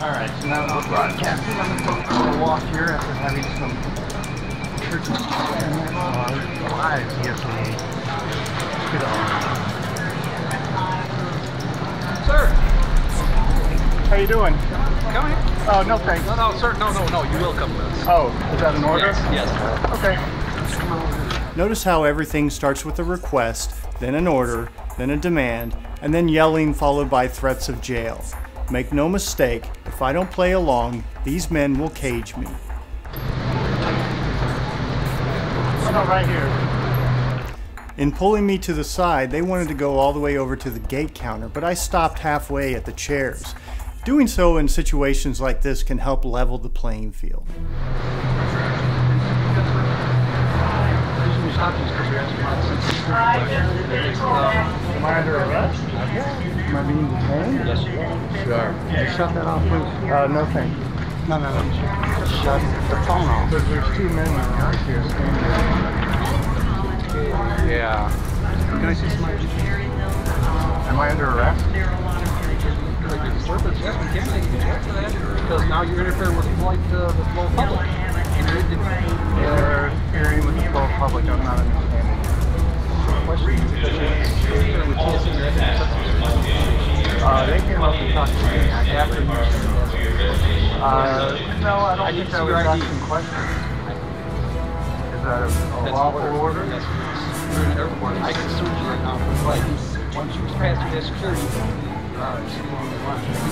All right, so now we're broadcasting. I'm going to go for a walk here after having some church uh, live yesterday. Good on. Sir, How you doing? come here. Oh, no thanks. No, no, sir, no, no, no, you will come with us. Oh, is that an order? Yes, yes. Okay. Notice how everything starts with a request, then an order, then a demand, and then yelling followed by threats of jail. Make no mistake, if I don't play along, these men will cage me. Right here. In pulling me to the side, they wanted to go all the way over to the gate counter, but I stopped halfway at the chairs. Doing so in situations like this can help level the playing field. Am I under arrest? Am I being detained? Yes, you are. Can you shut that off, please? Uh, no thank you. No, no, no. Shut the phone off. Because there's two men in the yard here standing Yeah. Can I see some ID? Am I under arrest? Disturbance, yes, we can make you check for that, because now you're interfering with the flight, uh, the flow of public. You're They're hearing public. I'm not understanding. question, because you're interfering with TSA, you're acting as a- Uh, they came up and talked to me after you. Uh, no, I don't think I was asking questions. Is that a, lawful order? I can search you right now for. Once you pass through security, uh, you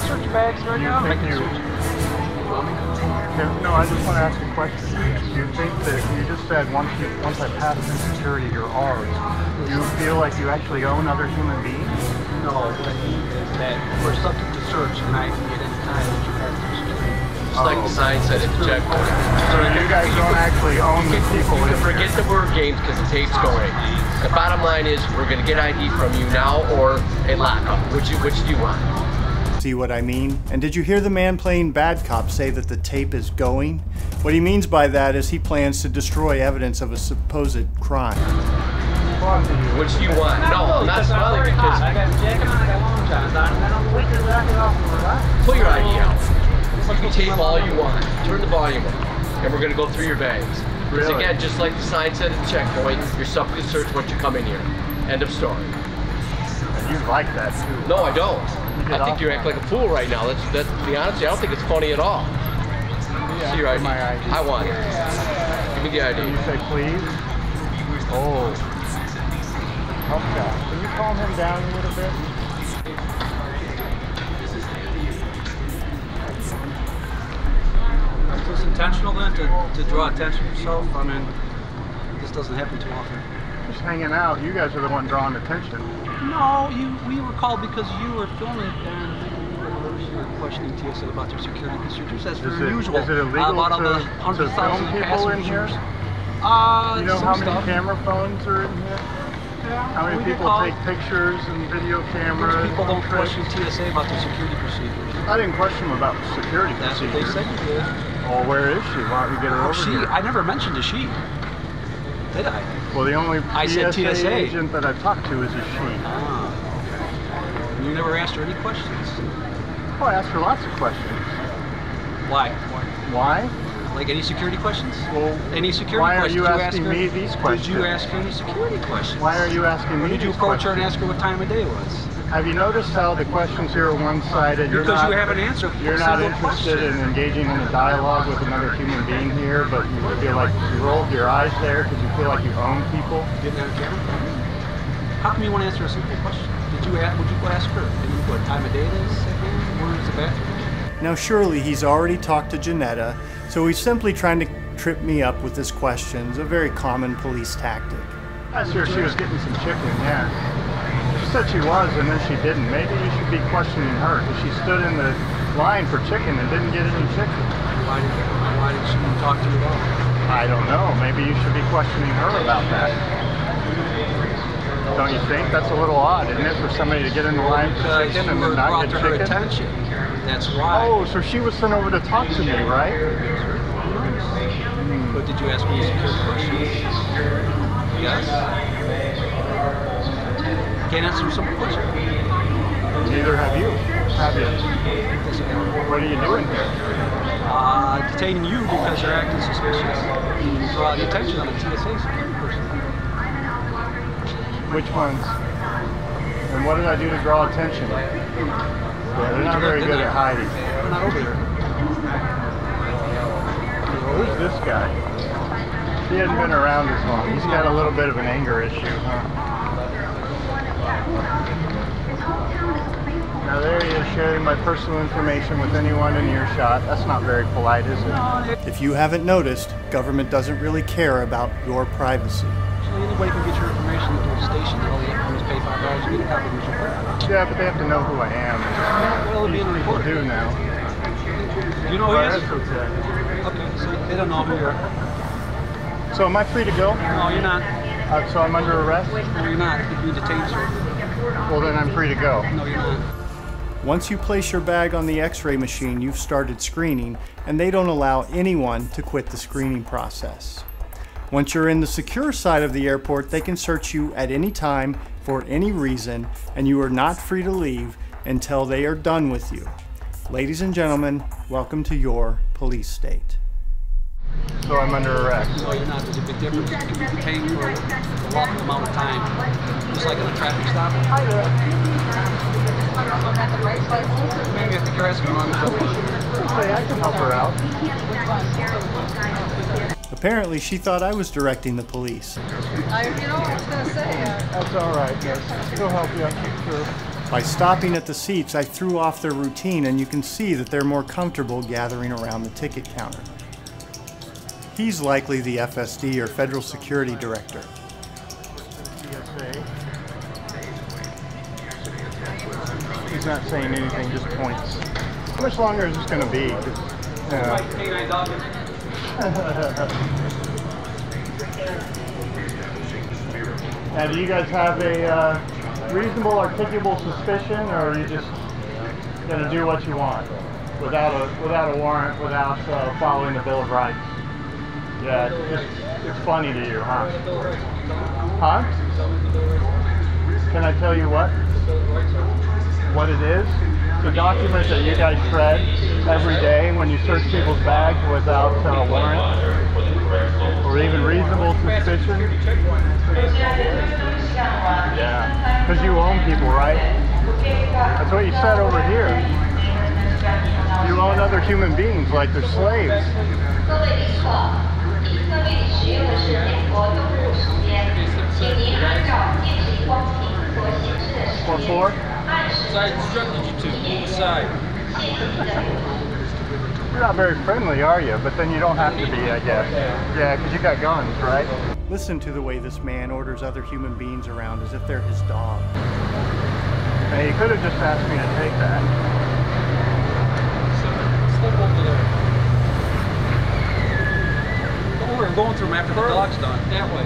search bags right now, I can. You want me to? Yeah, No, I just want to ask a question. Do you think that you just said once you once I pass through security, you're ours? Do you feel like you actually own other human beings? No, what I mean is that we're subject to search and I can get any time that you pass through security. Just like oh. the sign said at the checkpoint. So you guys don't actually own the people You can forget the word games because the tape's going. The bottom line is we're gonna get ID from you now or a lockup. Which which do you want? See what I mean? And did you hear the man playing bad cop say that the tape is going? What he means by that is he plans to destroy evidence of a supposed crime. Belong to you. Which do you want? No, I'm not smiling because I got jacket on, I got long johns on, and I don't We can back it off and relax. pull your ID out. You can tape all you want. Turn the volume up, and we're gonna go through your bags. Because Really? again, just like the sign said at the checkpoint, you're subject to search once you come in here. End of story. And you like that too. No, I don't. I think you on act like a fool right now. That's that's to be honest, I don't think it's funny at all. Yeah, See your ID. my ID. I want it. Give me the Can you ID. say please? Oh. Okay. Can you calm him down a little bit? Is this intentional then, to, to draw attention to yourself? I mean, this doesn't happen too often. Just hanging out. You guys are the one drawing attention. No, you. we were called because you were filming and you were questioning TSA about their security procedures. That's very unusual. is it illegal uh, about all the to hundred film thousand people in here? Uh, You know some how many stuff. camera phones are in here? Yeah, How many people take pictures and video cameras? People don't question TSA about their security procedures. I didn't question them about security That's what they procedures. said you did. Well, where is she? Why don't we get her Oh, over she. here? I never mentioned a she. Did I? Well, the only I said TSA, TSA. agent that I've talked to is a she. Ah. You never asked her any questions. Well, I asked her lots of questions. Why? Why? Like any security questions? Well, Any security why are questions? you asking ask her? me these questions? Did you ask her any security questions? Why are you asking me? Or did you approach her and ask her what time of day it was? Have you noticed how the questions here are one-sided? You're Because not, you haven't answered You're not interested question. in engaging in a dialogue with another human being here, but you feel like you rolled your eyes there because you feel like you own people. Didn't have a camera? How come you want to answer a simple question? Did you ask, would you go ask her maybe what time of day it is again? Where's the bathroom? Now, surely he's already talked to Janetta, so he's simply trying to trip me up with his questions, a very common police tactic. I asked her if she was getting some chicken, yeah. Said she was, and then she didn't. Maybe you should be questioning her because she stood in the line for chicken and didn't get any chicken. Why did, why did she talk to you at all? I don't know. Maybe you should be questioning her about that. Don't you think? That's a little odd, isn't it, for somebody to get in the line for Because chicken and then not get to her chicken? attention. That's why. Oh, so she was sent over to talk to me, right? But did you ask me security questions? Yes? Can't answer some question. Neither have you. Have you? Yes, I have. What are you doing here? Uh, detaining you because you're acting suspicious. You draw the attention of the TSA security person. Which ones? And what did I do to draw attention? Yeah, they're not very good at hiding. We're not over there. Who's this guy? He hasn't been around as long. He's got a little bit of an anger issue, huh? Now there he is sharing my personal information with anyone in earshot. That's not very polite, is it? If you haven't noticed, government doesn't really care about your privacy. So anybody can get your information at the station. All you have to do is pay five dollars to get a copy of your report. Yeah, but they have to know who I am. Well, it'll be in the People report. do now. You know who Well, he is? okay. Okay, so they don't know who you are. So am I free to go? No, you're not. Uh, so I'm under arrest? No, you're not. You'd be detained, sir. Well, then I'm free to go. No, you're not. Once you place your bag on the x-ray machine, you've started screening, and they don't allow anyone to quit the screening process. Once you're in the secure side of the airport, they can search you at any time for any reason, and you are not free to leave until they are done with you. Ladies and gentlemen, welcome to your police state. So I'm under arrest. No, you're not. There's a big difference. You can be detained for a lawful amount of time. Just like in a traffic stop. Maybe if the grass is wrong, Hey, I can help her out. Apparently, she thought I was directing the police. I, you know, I was gonna say, uh, That's all right, yes. We'll help you, sure. By stopping at the seats, I threw off their routine, and you can see that they're more comfortable gathering around the ticket counter. He's likely the FSD or Federal Security Director. He's not saying anything, just points. How much longer is this going to be? Canine. Now, do you guys have a uh, reasonable, articulable suspicion, or are you just gonna do what you want without a without a warrant, without uh, following the Bill of Rights? Yeah, it's just it's funny to you, huh? Huh? Can I tell you what? What it is? The document that you guys shred every day when you search people's bags without uh, warrant or even reasonable suspicion. Yeah, because you own people, right? That's what you said over here. You own other human beings like they're slaves. as I instructed you to. Move aside. You're not very friendly, are you? But then you don't have to be, I guess. Yeah, because you got guns, right? Listen to the way this man orders other human beings around as if they're his dog. Now, he could have just asked me to take that. Step over there. Don't worry, we're going through him after the dog's done. That way.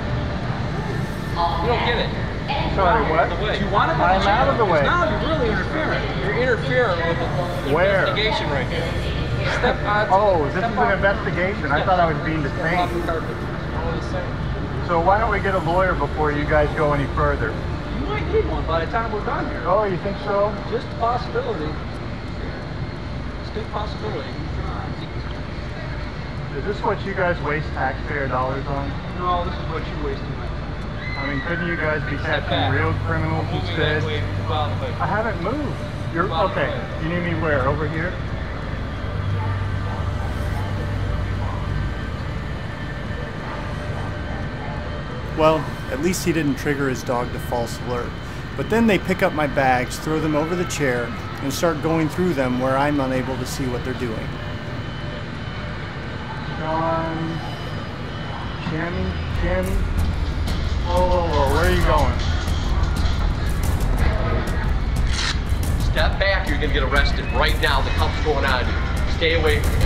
You don't get it. Sorry, what? Do you want it? I'm out of the way. Now you're really interfering. You're interfering with the Where? investigation right here. Step on. Oh, this is an investigation. I thought I was being step off the detained. carpet. All the same. So why don't we get a lawyer before you guys go any further? You might need one by the time we're done here. Oh, you think so? Just a possibility. Just a possibility. Is this what you guys waste taxpayer dollars on? No, this is what you're wasting my time. I mean, couldn't you guys be catching real criminals instead? that way, move out of the way. I haven't moved. You're Move out of the okay. You need me where? Over here? Well, at least he didn't trigger his dog to false alert. But then they pick up my bags, throw them over the chair, and start going through them where I'm unable to see what they're doing. Sean, Shammy, Shammy. Whoa, whoa, whoa, where are you going? Step back, you're gonna get arrested right now. The cup's going on you. Stay away from him.